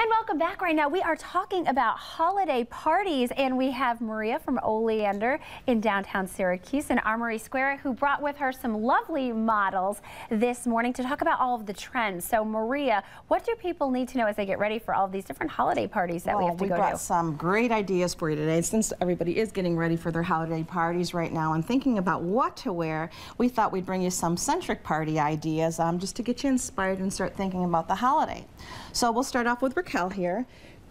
And welcome back right now. We are talking about holiday parties and we have Maria from Oleander in downtown Syracuse in Armory Square who brought with her some lovely models this morning to talk about all of the trends. So Maria, what do people need to know as they get ready for all of these different holiday parties that well, we have to we go brought some great ideas for you today. Since everybody is getting ready for their holiday parties right now and thinking about what to wear, we thought we'd bring you some centric party ideas um, just to get you inspired and start thinking about the holiday. So we'll start off with Raquel here.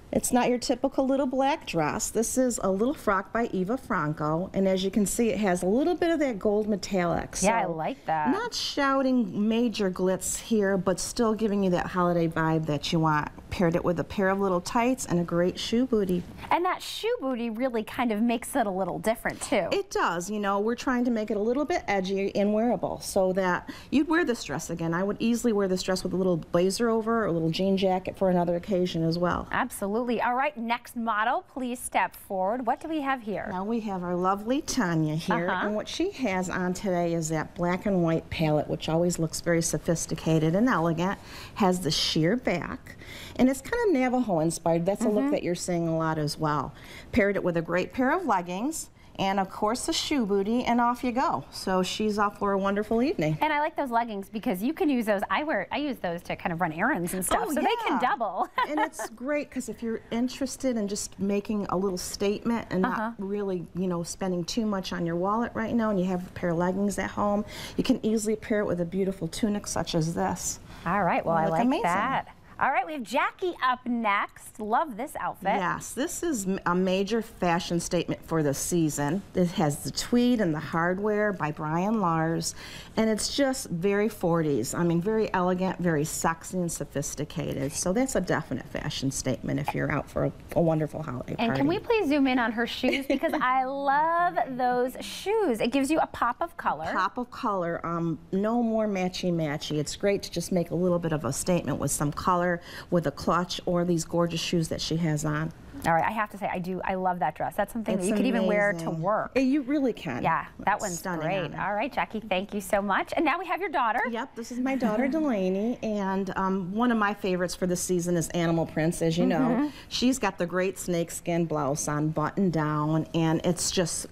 It's not your typical little black dress. This is a little frock by Eva Franco, and as you can see, it has a little bit of that gold metallic. Yeah, I like that. Not shouting major glitz here, but still giving you that holiday vibe that you want. Paired it with a pair of little tights and a great shoe booty. And that shoe booty really kind of makes it a little different too. It does, you know, we're trying to make it a little bit edgy and wearable so that you'd wear this dress again. I would easily wear this dress with a little blazer over or a little jean jacket for another occasion as well. Absolutely. All right, next model, please step forward. What do we have here? Now we have our lovely Tanya here, Uh-huh. and what she has on today is that black and white palette, which always looks very sophisticated and elegant. Has the sheer back, and it's kind of Navajo inspired. That's a Mm-hmm. look that you're seeing a lot as well. Paired it with a great pair of leggings, and of course a shoe booty, and off you go. So she's off for a wonderful evening. And I like those leggings because you can use those. I wear, I use those to kind of run errands and stuff, Oh, so they can double. and it's great because if you're interested in just making a little statement and Uh-huh. not really, you know, spending too much on your wallet right now, and you have a pair of leggings at home, you can easily pair it with a beautiful tunic such as this. All right, well, I like amazing. that. All right, we have Jackie up next. Love this outfit. Yes, this is a major fashion statement for the season. It has the tweed and the hardware by Byron Lars, and it's just very 40s. I mean, very elegant, very sexy and sophisticated. So that's a definite fashion statement if you're out for a, a wonderful holiday And party. can we please zoom in on her shoes because I love those shoes. It gives you a pop of color. pop of color, um, no more matchy matchy. It's great to just make a little bit of a statement with some color, with a clutch, or these gorgeous shoes that she has on. All right, I have to say, I do. I love that dress. That's something It's that you could even wear to work. You really can. Yeah, that one's stunning great. on. All right, Jackie, thank you so much. And now we have your daughter. Yep, this is my daughter Delaney, and um, one of my favorites for the season is Animal Prints, as you know. Mm-hmm. She's got the great snakeskin blouse on, button down, and it's just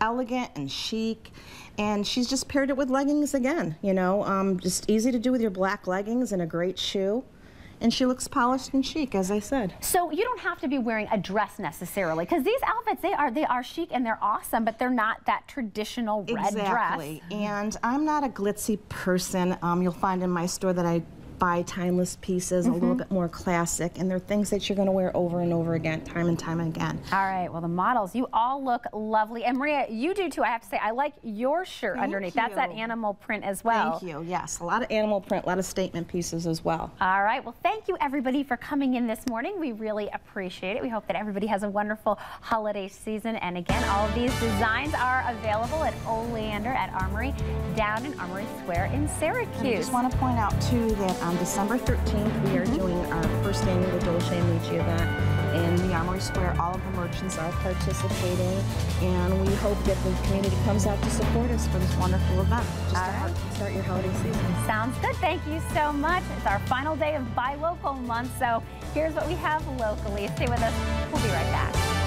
elegant and chic. And she's just paired it with leggings again, you know, um, just easy to do with your black leggings and a great shoe. And she looks polished and chic, as I said. So you don't have to be wearing a dress necessarily because these outfits they are they are chic and they're awesome, but they're not that traditional red exactly. dress. And I'm not a glitzy person. Um, you'll find in my store that I buy timeless pieces, a Mm-hmm. little bit more classic, and they're things that you're going to wear over and over again, time and time again. All right, well the models, you all look lovely. And Maria, you do too. I have to say, I like your shirt Thank underneath. That's that animal print as well. Thank you. Yes, a lot of animal print, a lot of statement pieces as well. All right. Well, thank you everybody for coming in this morning. We really appreciate it. We hope that everybody has a wonderful holiday season. And again, all of these designs are available at Oleander at Armory down in Armory Square in Syracuse. I Syracuse. just want to point out too that on December 13th we are doing our first annual Dolce Amici event in the Armory Square. All of the merchants are participating, and we hope that the community comes out to support us for this wonderful event. Just All to right. start- start your holiday season. Sounds good. Thank you so much. It's our final day of Buy Local month. So here's what we have locally. Stay with us. We'll be right back.